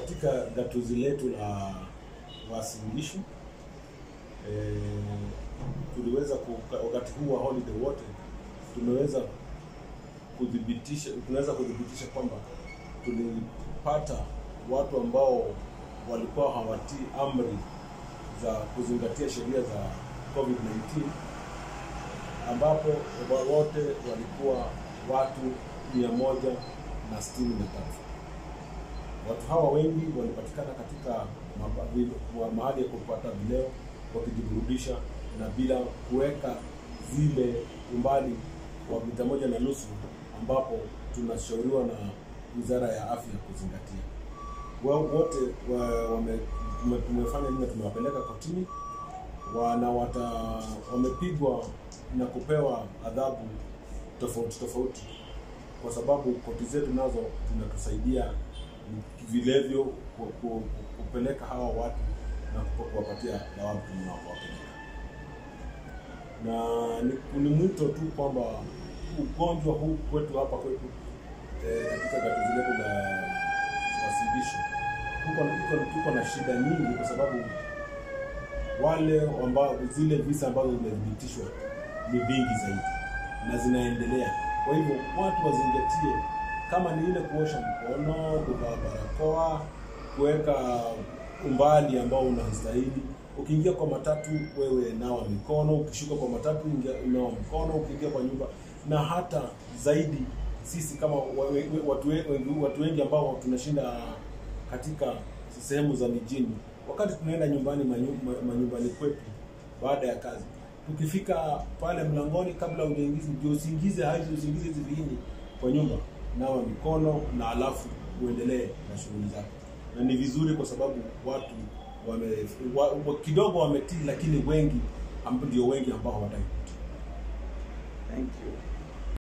katika gatuzi letu la wasilisho eh, tuliweza wakati huu wa holiday wote tumeweza kudhibitisha tunaweza kudhibitisha kwamba tulipata watu ambao walikuwa hawatii amri za kuzingatia sheria za COVID-19 ambapo wote walikuwa watu mia moja na sitini na tatu. Watu hawa wengi walipatikana katika mahali ya kupata vileo wakijiburudisha na bila kuweka zile umbali wa mita moja na nusu ambapo tunashauriwa na Wizara ya Afya kuzingatia. Wote tumefanya nini? Tumewapeleka kotini wana wata wamepigwa na kupewa adhabu tofauti tofauti, kwa sababu koti zetu nazo zinatusaidia vilevyo ku- ku- kupeleka hawa watu na ku- kuwapatia thawabu tunawapeleka. Na ni, mwito tu kwamba ugonjwa huu kwetu hapa kwetu eh, katika gatuzi letu la wasilisho tuko na shida nyingi kwa sababu wale ambao zile visa ambazo zimethibitishwa ni vingi zaidi na zinaendelea. Kwa hivyo watu wazingatie, kama ni ile kuosha mkono, kuvaa barakoa, kuweka umbali ambao unastahili. Ukiingia kwa matatu, wewe nawa mikono. Ukishuka kwa matatu, ingia nawa mkono. Ukiingia kwa nyumba, na hata zaidi sisi kama watu, wengi watu wengi ambao tunashinda katika sehemu za mijini, wakati tunaenda nyumbani manyumbani kwetu baada ya kazi, tukifika pale mlangoni, kabla ujaingizi ndio usiingize hizi usiingize hizi kwa nyumba, nawa mikono na alafu uendelee na shughuli zako, na ni vizuri kwa sababu watu wame, wa, kidogo wametii, lakini wengi ndio wengi ambao hawataki. Thank you.